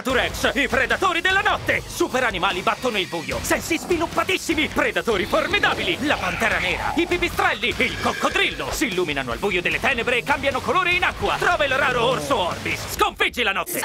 Creaturex, i predatori della notte! Super animali battono il buio, sensi sviluppatissimi, predatori formidabili, la pantera nera, i pipistrelli, il coccodrillo, si illuminano al buio delle tenebre e cambiano colore in acqua. Trova il raro orso Orbis, sconfiggi la notte!